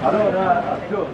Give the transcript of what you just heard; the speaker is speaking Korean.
바로 나, 저,